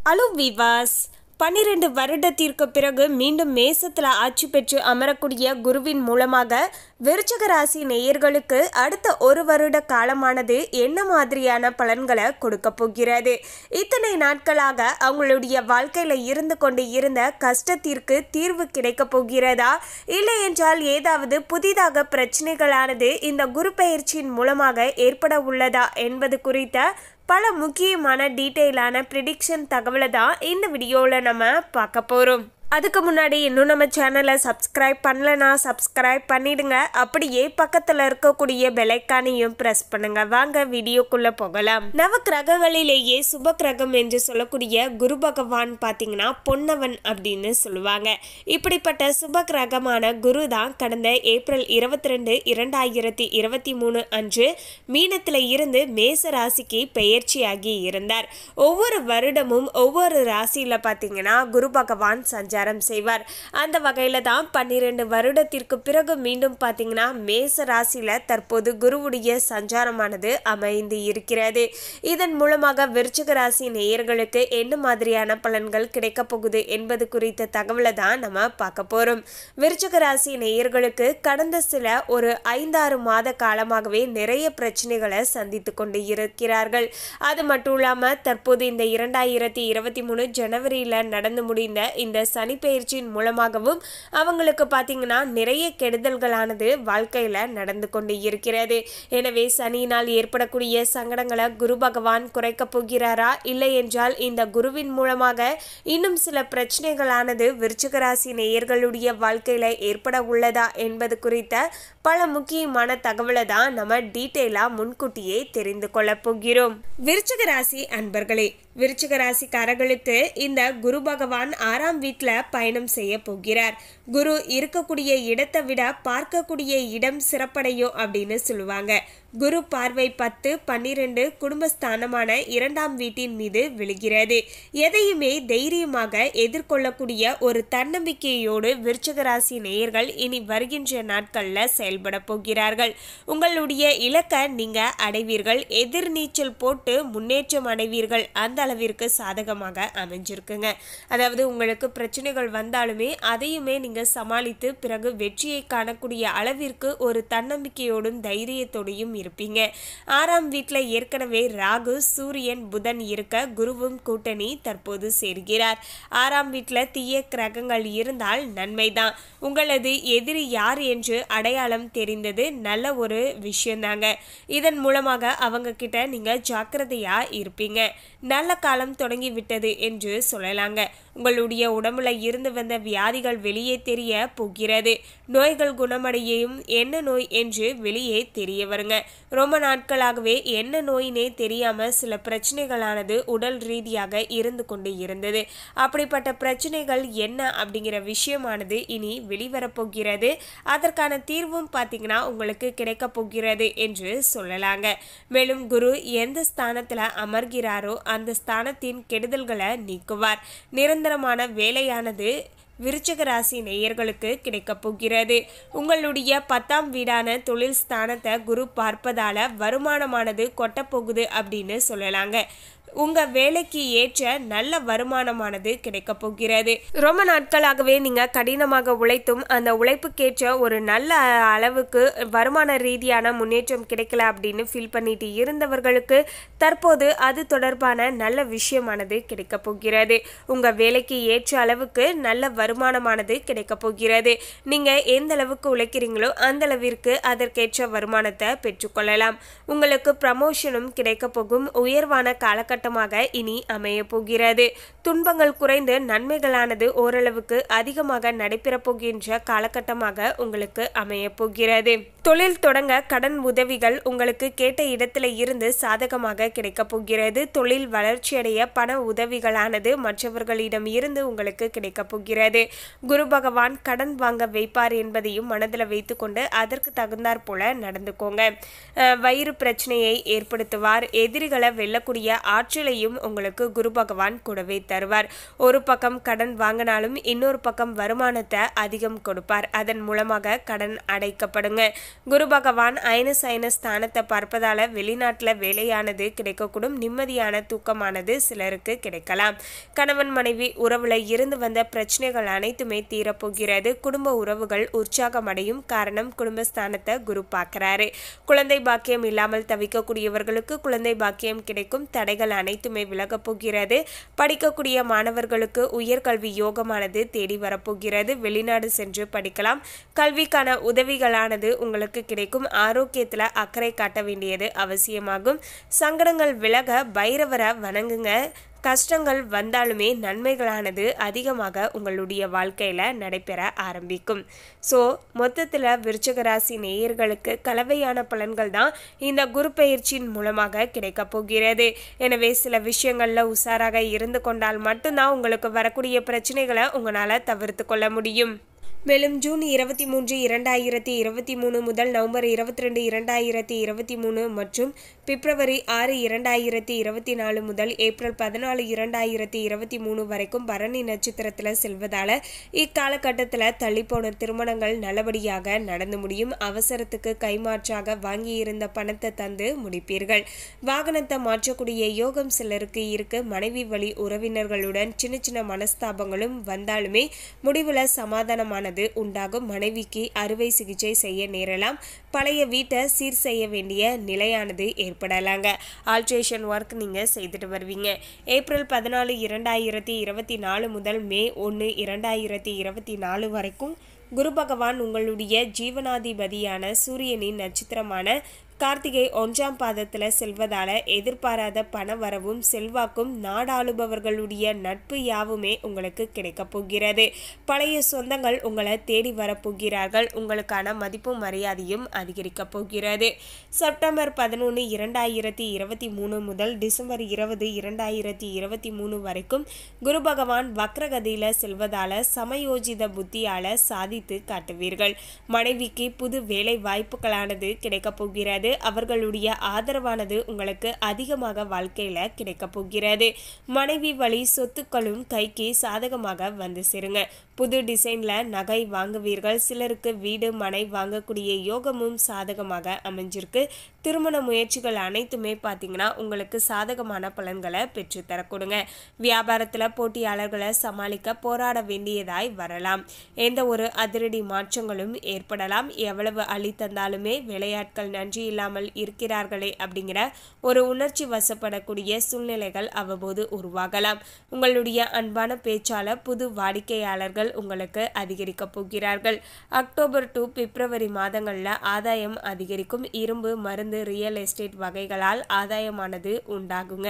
Allow விவாஸ் பன்னிரண்டு வருடத்திற்கு பிறகு மீண்டும் மேசத்தில் ஆட்சி பெற்று அமரக்கூடிய குருவின் மூலமாக விருச்சக ராசி நேயர்களுக்கு அடுத்த ஒரு வருட காலமானது என்ன மாதிரியான பலன்களை கொடுக்க போகிறது? இத்தனை நாட்களாக அவங்களுடைய வாழ்க்கையில் இருந்து கொண்டு இருந்த கஷ்டத்திற்கு தீர்வு கிடைக்க போகிறதா? இல்லை என்றால் ஏதாவது புதிதாக பிரச்சனைகளானது இந்த குரு பயிற்சியின் மூலமாக ஏற்பட உள்ளதா என்பது குறித்த பல முக்கியமான டீட்டெயிலான ப்ரிடிக்ஷன் தகவலை தான் இந்த வீடியோவில் நம்ம பார்க்க போகிறோம் அதுக்கு முன்னாடி இன்னும் நம்ம சேனலை சப்ஸ்கிரைப் பண்ணலனா சப்ஸ்கிரைப் பண்ணிடுங்க. அப்படியே பக்கத்தில் இருக்கக்கூடிய பெலைக்கானையும் ப்ரெஸ் பண்ணுங்க. வாங்க வீடியோக்குள்ள போகலாம். நவ கிரகங்களிலேயே சுப கிரகம் என்று சொல்லக்கூடிய குரு பகவான் பார்த்தீங்கன்னா பொன்னவன் அப்படின்னு சொல்லுவாங்க. இப்படிப்பட்ட சுப கிரகமான குரு தான் கடந்த ஏப்ரல் இருபத்தி ரெண்டு இரண்டாயிரத்தி இருபத்தி மூணு அன்று மீனத்தில் இருந்து மேச ராசிக்கு பெயர்ச்சியாகி இருந்தார். ஒவ்வொரு வருடமும் ஒவ்வொரு ராசியில் பார்த்தீங்கன்னா குரு பகவான் சஞ்சாரம் செய்வார். அந்த வகையில் தான் பன்னிரெண்டு வருடத்திற்கு பிறகு மீண்டும் பார்த்தீங்கன்னா மேச ராசியில் தற்போது குருவுடைய சஞ்சாரமானது அமைந்து இருக்கிறது. இதன் மூலமாக விருச்சிக ராசி நேயர்களுக்கு என்ன மாதிரியான பலன்கள் கிடைக்கப் போகுது என்பது குறித்த தகவலை தான் நம்ம பார்க்க போகிறோம் விருச்சிக ராசி நேயர்களுக்கு கடந்த சில ஒரு ஐந்தாறு மாத காலமாகவே நிறைய பிரச்சனைகளை சந்தித்து கொண்டு இருக்கிறார்கள். அது மட்டும் இல்லாமல் தற்போது இந்த இரண்டாயிரத்தி இருபத்தி மூணு ஜனவரியில் நடந்து முடிந்த இந்த சனி பயிற்சியின் மூலமாகவும் அவங்களுக்கு பார்த்தீங்கன்னா நிறைய கெடுதல்களானது வாழ்க்கையில் நடந்து கொண்டு இருக்கிறது. எனவே சனியினால் ஏற்படக்கூடிய சங்கடங்களை குரு பகவான் குறைக்க போகிறாரா? இல்லை என்றால் இந்த குருவின் மூலமாக இன்னும் சில பிரச்சனைகளானது விருச்சிக ராசி நேயர்களுடைய வாழ்க்கையில் ஏற்பட உள்ளதா என்பது குறித்த பல முக்கியமான தகவலை தான் நம்ம டீட்டெயிலாக முன்கூட்டியே தெரிந்து கொள்ள போகிறோம். விருச்சிக ராசி அன்பர்களே விருச்சிக ராசிக்காரர்களுக்கு இந்த குரு பகவான் ஆறாம் வீட்டில் பயணம் செய்ய போகிறார். குரு இருக்கக்கூடிய இடத்தை விட பார்க்கக்கூடிய இடம் சிறப்படையும் அப்படின்னு சொல்லுவாங்க. குரு பார்வை பத்து பன்னிரெண்டு குடும்பஸ்தானமான இரண்டாம் வீட்டின் மீது விழுகிறது. எதையுமே தைரியமாக எதிர்கொள்ளக்கூடிய ஒரு தன்னம்பிக்கையோடு விருச்சகராசி நேயர்கள் இனி வருகின்ற நாட்களில் செயல்பட போகிறார்கள். உங்களுடைய இலக்கை நீங்க அடைவீர்கள். எதிர்நீச்சல் போட்டு முன்னேற்றம் அடைவீர்கள். அந்த அளவிற்கு சாதகமாக அமைஞ்சிருக்குங்க. அதாவது உங்களுக்கு பிரச்சனைகள் வந்தாலுமே அதையுமே நீங்க சமாளித்து பிறகு வெற்றியை காணக்கூடிய அளவிற்கு ஒரு தன்னம்பிக்கையோடும் தைரியத்தோடையும் இருப்பீங்க. ஆறாம் வீட்டில் ஏற்கனவே ராகு சூரியன் புதன் இருக்க குருவும் கூட்டணி தற்போது சேர்கிறார். ஆறாம் வீட்டில் தீய கிரகங்கள் இருந்தால் நன்மைதான். உங்களது எதிரி யார் என்று அடையாளம் தெரிந்தது நல்ல ஒரு விஷயந்தாங்க. இதன் மூலமாக அவங்க கிட்ட நீங்க ஜாக்கிரதையா இருப்பீங்க. நல்ல காலம் தொடங்கி விட்டது என்று சொல்லலாங்க. உங்களுடைய உடம்புல இருந்து வந்த வியாதிகள் வெளியே தெரிய போகிறது. நோய்கள் குணமடையும் என்ன நோய் என்று வெளியே தெரிய வருங்க. ரொம்ப நாட்களாகவே என்ன நோயினே தெரியாம சில பிரச்சனைகளானது உடல் ரீதியாக இருந்து கொண்டு இருந்தது. அப்படிப்பட்ட பிரச்சனைகள் என்ன அப்படிங்கிற விஷயமானது இனி வெளிவரப்போகிறது அதற்கான தீர்வும் பார்த்தீங்கன்னா உங்களுக்கு கிடைக்க போகிறது என்று சொல்லலாங்க. மேலும் குரு எந்த ஸ்தானத்தில் அமர்கிறாரோ அந்த ஸ்தானத்தின் கெடுதல்களை நீக்குவார். நிரந்தரமான வேலையானது விருச்சக ராசி நேயர்களுக்கு கிடைக்கப் போகிறது. உங்களுடைய பத்தாம் வீடான தொழில் ஸ்தானத்தை குரு பார்ப்பதால வருமானமானது கொட்டப்போகுது அப்படின்னு சொல்லலாங்க. உங்கள் வேலைக்கு ஏற்ற நல்ல வருமானமானது கிடைக்க போகிறது. ரொம்ப நாட்களாகவே நீங்கள் கடினமாக உழைத்தும் அந்த உழைப்புக்கேற்ற ஒரு நல்ல அளவுக்கு வருமான ரீதியான முன்னேற்றம் கிடைக்கல அப்படின்னு ஃபீல் பண்ணிட்டு இருந்தவர்களுக்கு தற்போது அது தொடர்பான நல்ல விஷயமானது கிடைக்க போகிறது. உங்கள் வேலைக்கு ஏற்ற அளவுக்கு நல்ல வருமானமானது கிடைக்க போகிறது. நீங்கள் எந்த அளவுக்கு உழைக்கிறீங்களோ அந்த அளவிற்கு அதற்கேற்ற வருமானத்தை பெற்றுக்கொள்ளலாம் உங்களுக்கு ப்ரமோஷனும் கிடைக்க போகும். உயர்வான காலகட்டம் காலகட்டமாக இனி அமைய போகிறது துன்பங்கள் குறைந்து நன்மைகளானது ஓரளவுக்கு அதிகமாக நடைபெறப் போகின்ற காலகட்டமாக உங்களுக்கு அமைய போகிறது. தொழில் தொடங்க கடன் உதவிகள் உங்களுக்கு கேட்ட இடத்துல இருந்து சாதகமாக கிடைக்கப் போகிறது. தொழில் வளர்ச்சியடைய பண உதவிகளானது மற்றவர்களிடம் இருந்து உங்களுக்கு கிடைக்கப் போகிறது. குரு பகவான் கடன் வாங்க வைப்பார் என்பதையும் மனதில் வைத்துக்கொண்டு அதற்கு தகுந்தாற் போல நடந்துக்கோங்க. வயிறு பிரச்சனையை ஏற்படுத்துவார். எதிரிகளை வெல்லக்கூடிய ஆற்றலையும் உங்களுக்கு குரு பகவான் கூடவே தருவார். ஒரு பக்கம் கடன் வாங்கினாலும் இன்னொரு பக்கம் வருமானத்தை அதிகம் கொடுப்பார். அதன் மூலமாக கடன் அடைக்கப்படுங்க. குரு பகவான் ஐனஸ் ஐனஸ் ஸ்தானத்தை பார்ப்பதால வெளிநாட்டில் வேலையானது கிடைக்கக்கூடும். நிம்மதியான தூக்கமானது சிலருக்கு கிடைக்கலாம். கணவன் மனைவி உறவுல இருந்து வந்த பிரச்சனைகள் அனைத்துமே தீரப்போகிறது. குடும்ப உறவுகள் உற்சாகம் அடையும் காரணம் குடும்பஸ்தானத்தை குரு பார்க்கிறாரு. குழந்தை பாக்கியம் இல்லாமல் தவிக்கக்கூடியவர்களுக்கு குழந்தை பாக்கியம் கிடைக்கும். தடைகள் அனைத்துமே விலகப் போகிறது. படிக்கக்கூடிய மாணவர்களுக்கு உயர்கல்வி யோகமானது தேடி வரப்போகிறது. வெளிநாடு சென்று படிக்கலாம். கல்விக்கான உதவிகளானது உங்களுக்கு கிடைக்கும். ஆரோக்கியத்தில் அக்கறை காட்ட வேண்டியது அவசியமாகும். சங்கடங்கள் விலக பைரவரை வணங்குங்க. கஷ்டங்கள் வந்தாலுமே நன்மைகளானது அதிகமாக உங்களுடைய வாழ்க்கையில் நடைபெற ஆரம்பிக்கும். ஸோ மொத்தத்தில் விருச்சகராசி நேயர்களுக்கு கலவையான பலன்கள் தான் இந்த குரு பயிற்சியின் மூலமாக கிடைக்கப் போகிறது. எனவே சில விஷயங்களில் உஷாராக இருந்து கொண்டால் மட்டும்தான் உங்களுக்கு வரக்கூடிய பிரச்சனைகளை உங்களால் தவிர்த்து கொள்ள முடியும். மேலும் ஜூன் இருபத்தி மூன்று இரண்டாயிரத்தி இருபத்தி மூணு முதல் நவம்பர் இருபத்தி ரெண்டு இரண்டாயிரத்தி இருபத்தி மூணு மற்றும் பிப்ரவரி ஆறு இரண்டாயிரத்தி இருபத்தி நாலு முதல் ஏப்ரல் பதினாலு இரண்டாயிரத்தி இருபத்தி மூணு வரைக்கும் பரணி நட்சத்திரத்தில் செல்வதால் இக்காலகட்டத்தில் தள்ளிப்போன திருமணங்கள் நல்லபடியாக நடந்து முடியும். அவசரத்துக்கு கைமாற்றாக வாங்கியிருந்த பணத்தை தந்து முடிப்பீர்கள். வாகனத்தை மாற்றக்கூடிய யோகம் சிலருக்கு இருக்கு. மனைவி வழி உறவினர்களுடன் சின்ன சின்ன மனஸ்தாபங்களும் வந்தாலுமே முடிவில் சமாதானமான ஆனது உண்டாகும். மனைவிக்கு அறுவை சிகிச்சை செய்ய நேரலாம். பழைய வீட்டை சீர் செய்ய வேண்டிய நிலையானது ஏற்படலாங்க. ஆல்ட்ரேஷன் ஒர்க் நீங்கள் செய்துட்டு வருவீங்க. ஏப்ரல் பதினாலு இரண்டாயிரத்தி இருபத்தி நாலு முதல் மே ஒன்று இரண்டாயிரத்தி இருபத்தி நாலு வரைக்கும் குரு பகவான் உங்களுடைய ஜீவனாதிபதியான சூரியனின் நட்சத்திரமான கார்த்திகை ஒன்றாம் பாதத்தில் செல்வதால எதிர்பாராத பண வரவும் செல்வாக்கும் நாடாளுபவர்களுடைய நட்பு யாவுமே உங்களுக்கு கிடைக்கப் போகிறது. பழைய சொந்தங்கள் உங்களை தேடி வரப்போகிறார்கள் உங்களுக்கான மதிப்பும் மரியாதையும் அதிகரிக்கப் போகிறது. செப்டம்பர் பதினொன்று இரண்டாயிரத்தி இருபத்தி மூணு முதல் டிசம்பர் இருபது இரண்டாயிரத்தி இருபத்தி மூணு வரைக்கும் குரு பகவான் வக்ரகதியில் செல்வதால சமயோஜித புத்தியால சாதித்து காட்டுவீர்கள். மனைவிக்கு புது வேலை வாய்ப்புகளானது கிடைக்கப் போகிறது. அவர்களுடைய ஆதரவானது உங்களுக்கு அதிகமாக வாழ்க்கையில கிடைக்கப் போகிறது. மனைவி வழி சொத்துக்களும் கைக்கு சாதகமாக வந்து சேருங்க. புது டிசைன்ல நகை வாங்குவீர்கள். சிலருக்கு வீடு மனை வாங்கக்கூடிய யோகமும் சாதகமாக அமைஞ்சிருக்கு. திருமண முயற்சிகள் அனைத்துமே பார்த்தீங்கன்னா உங்களுக்கு சாதகமான பலன்களை பெற்று தரக்கூடுங்க. வியாபாரத்தில் போட்டியாளர்களை சமாளிக்க போராட வேண்டியதாய் வரலாம். எந்த ஒரு அதிரடி மாற்றங்களும் ஏற்படலாம். எவ்வளவு அழி தந்தாலுமே விளையாட்கள் நன்றி இல்லாமல் இருக்கிறார்களே அப்படிங்கிற ஒரு உணர்ச்சி வசப்படக்கூடிய சூழ்நிலைகள் அவ்வப்போது உருவாகலாம். உங்களுடைய அன்பான பேச்சால புது வாடிக்கையாளர்கள் உங்களுக்கு அதிகரிக்க போகிறார்கள். அக்டோபர் டு பிப்ரவரி மாதங்களில் ஆதாயம் அதிகரிக்கும். இரும்பு மருந்து ரியல் எஸ்டேட் வகைகளால் ஆதாயமானது உண்டாகுங்க.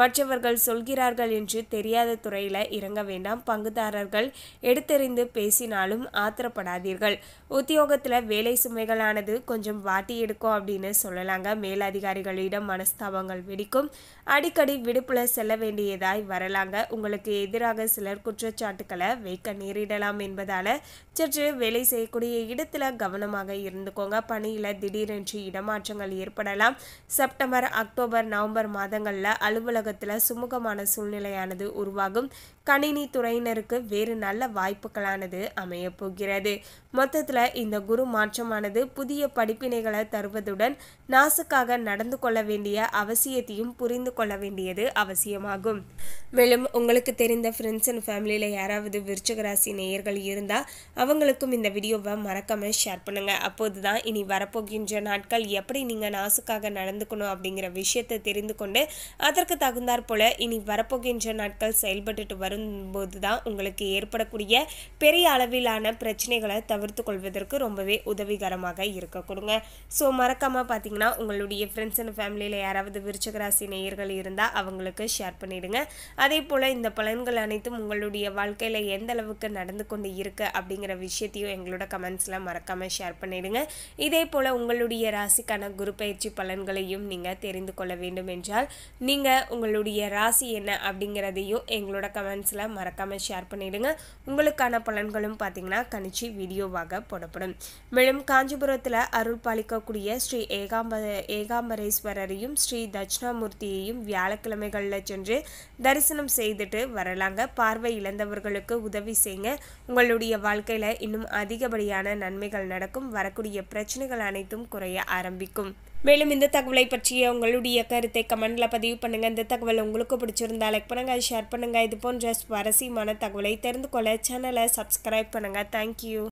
மற்றவர்கள் சொல்கிறார்கள் என்று தெரியாத துறையில் இறங்க வேண்டாம். பங்குதாரர்கள் எடுத்தறிந்து பேசினாலும் ஆத்திரப்படாதீர்கள். உத்தியோகத்தில் வேலை சுமைகளானது கொஞ்சம் வாட்டி எடுக்கும் அப்படின்னு சொல்லலாங்க. மேலதிகாரிகளிடம் மனஸ்தாபங்கள் வெடிக்கும். அடிக்கடி விடுப்பில் செல்ல வேண்டியதாய் வரலாங்க. உங்களுக்கு எதிராக சிலர் குற்றச்சாட்டுக்களை வைக்க நேரிடலாம் என்பதால சற்று வேலை செய்யக்கூடிய இடத்துல கவனமாக இருந்துக்கோங்க. பணியில் திடீரென்று இடமாற்றங்கள் ஏற்படலாம். செப்டம்பர் அக்டோபர் நவம்பர் மாதங்களில் அலுவலகத்தில் சுமூகமான சூழ்நிலையானது உருவாகும். கணினி துறையினருக்கு வேறு நல்ல வாய்ப்புகளானது அமையப்போகிறது மொத்தத்தில் இந்த குரு மாற்றமானது புதிய படிப்பினைகளை தருவதுடன் நாசுக்காக நடந்து கொள்ள வேண்டிய அவசியத்தையும் புரிந்து கொள்ள வேண்டியது அவசியமாகும். மேலும் உங்களுக்கு தெரிந்த ஃப்ரெண்ட்ஸ் அண்ட் ஃபேமிலியில் யாராவது விருச்சக ராசி நேயர்கள் இருந்தால் அவங்களுக்கும் இந்த வீடியோவை மறக்காமல் ஷேர் பண்ணுங்கள் அப்போது தான் இனி வரப்போகின்ற நாட்கள் எப்படி நீங்கள் நாசுக்காக நடந்துக்கணும் அப்படிங்கிற விஷயத்தை தெரிந்து கொண்டு அதற்கு தகுந்தாற் போல இனி வரப்போகின்ற நாட்கள் செயல்பட்டுட்டு வரும்போது தான் உங்களுக்கு ஏற்படக்கூடிய பெரிய அளவிலான பிரச்சனைகளை தவிர்த்து கொள்வதற்கு ரொம்பவே உதவிகரமாக இருக்க கொடுங்க. ஸோ மறக்காமல் பார்த்தீங்கன்னா உங்களுடைய ஃப்ரெண்ட்ஸ் அண்ட் ஃபேமிலியில் யாராவது விருச்சகராசி நேயர்கள் இருந்தால் அவங்களுக்கு ஷேர் பண்ணிவிடுங்க அதே போல் இந்த பலன்கள் அனைத்தும் உங்களுடைய வாழ்க்கையில் எந்த அளவுக்கு நடந்து கொண்டு இருக்கு அப்படிங்கிற விஷயத்தையும் எங்களோட கமெண்ட்ஸில் மறக்காமல் ஷேர் பண்ணிவிடுங்க இதே போல் உங்களுடைய ராசிக்கான குரு பயிற்சி பலன்களையும் நீங்கள் தெரிந்து கொள்ள வேண்டும் என்றால் நீங்கள் உங்களுடைய ராசி என்ன அப்படிங்கிறதையும் எங்களோட கமெண்ட்ஸில் மறக்காமல் ஷேர் பண்ணிவிடுங்க உங்களுக்கான பலன்களும் பார்த்தீங்கன்னா கணிச்சு வீடியோவாக போடப்படும். மேலும் காஞ்சிபுரத்தில் அருள் பாலிக்கக்கூடிய ஸ்ரீ ஏகாம்ப ஏகாம்பரேஸ்வரரையும் ஸ்ரீ தட்சிணாமூர்த்தியையும் வியாழக்கிழமைகளில் சென்று தரிசனம் செய்துட்டு வரலாங்க. பார்வை இழந்தவர்களுக்கு உதவி செய்யுங்க உங்களுடைய வாழ்க்கையில் இன்னும் அதிகப்படியான நன்மைகள் நடக்கும். வரக்கூடிய பிரச்சனைகள் அனைத்தும் குறைய ஆரம்பிக்கும். மேலும் இந்த தகவலை பற்றிய உங்களுடைய கருத்தை கமெண்டில் பதிவு பண்ணுங்க. இந்த தகவல் உங்களுக்கு பிடிச்சிருந்தா லைக் பண்ணுங்க ஷேர் பண்ணுங்க. இது போன்ற சுவாரஸ்யமான தகவலை தெரிந்து கொள்ள சேனலை சப்ஸ்கிரைப் பண்ணுங்க. தேங்க்யூ